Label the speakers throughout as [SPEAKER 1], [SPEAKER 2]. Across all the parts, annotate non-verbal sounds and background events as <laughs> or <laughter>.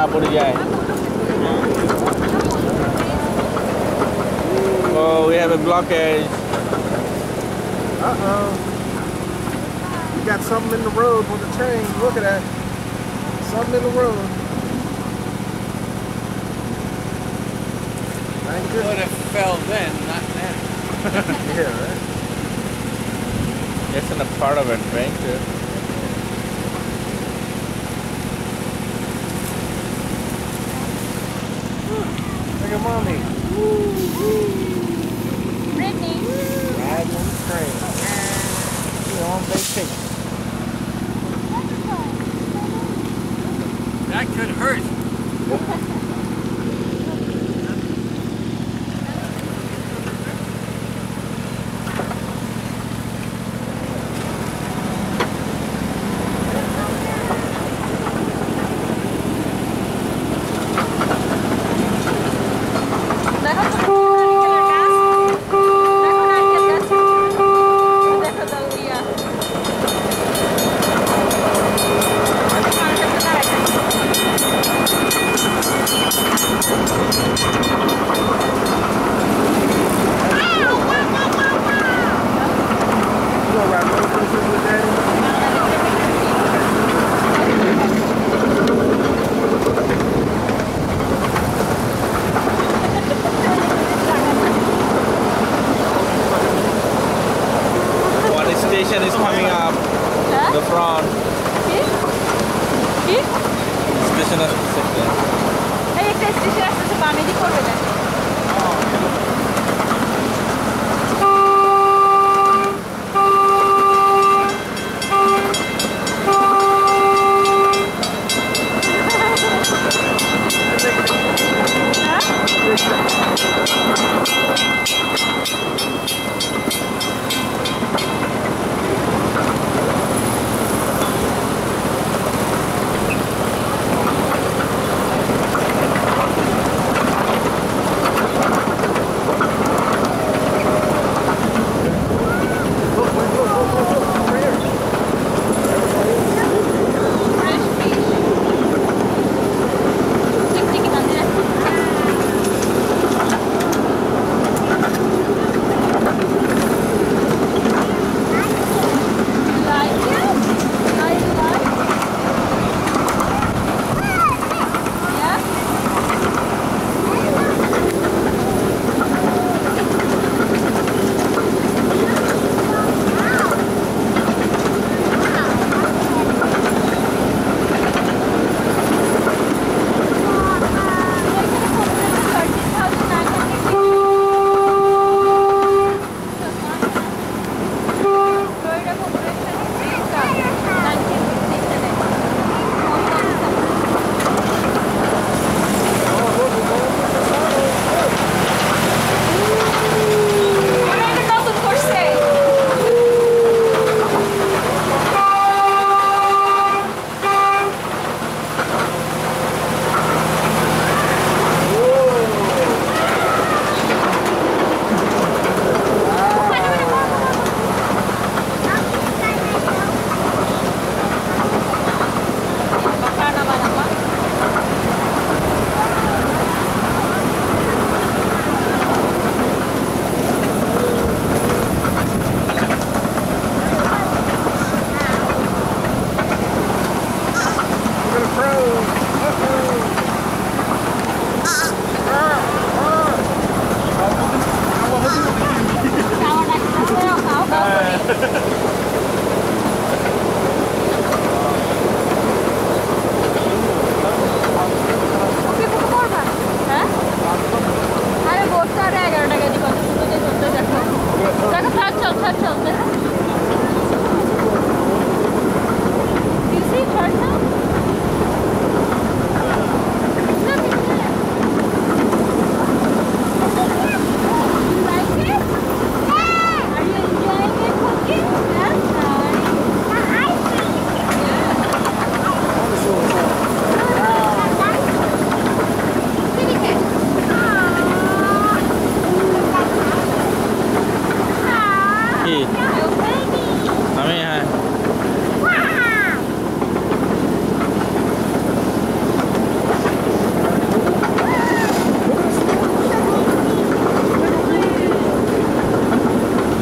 [SPEAKER 1] Oh, we have a blockage.
[SPEAKER 2] Uh-oh. We got something in the road with the train. Look at that. Something in the road. Thank
[SPEAKER 3] you.
[SPEAKER 2] Would
[SPEAKER 3] have fell then, not now. <laughs>
[SPEAKER 2] yeah, right?
[SPEAKER 1] It's in a part of adventure.
[SPEAKER 2] your mommy.
[SPEAKER 4] Woo, woo. Brittany.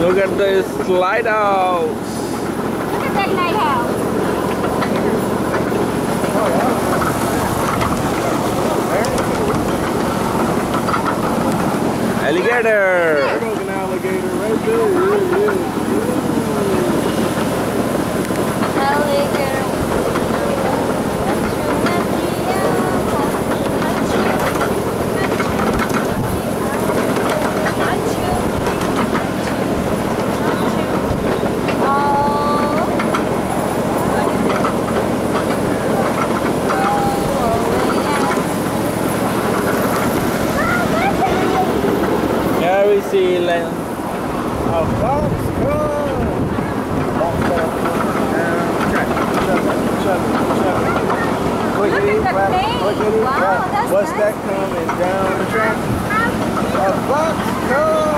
[SPEAKER 4] Look at
[SPEAKER 1] this
[SPEAKER 4] slide
[SPEAKER 2] out.
[SPEAKER 4] Zealand.
[SPEAKER 2] Of
[SPEAKER 4] course,
[SPEAKER 2] Quickly,
[SPEAKER 4] quickly,
[SPEAKER 2] what's
[SPEAKER 4] nice.
[SPEAKER 2] that coming down the track? A box car.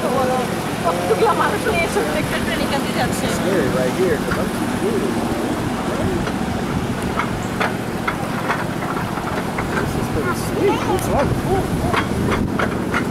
[SPEAKER 2] Scary বলো right here, I'm too good. This is pretty sweet. It's like.